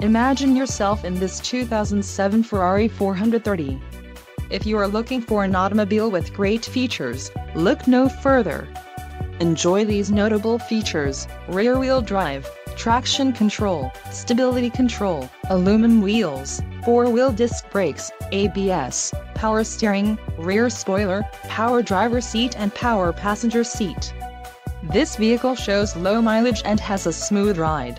Imagine yourself in this 2007 Ferrari 430. If you are looking for an automobile with great features, look no further. Enjoy these notable features, rear-wheel drive, traction control, stability control, aluminum wheels, four-wheel disc brakes, ABS, power steering, rear spoiler, power driver seat and power passenger seat. This vehicle shows low mileage and has a smooth ride.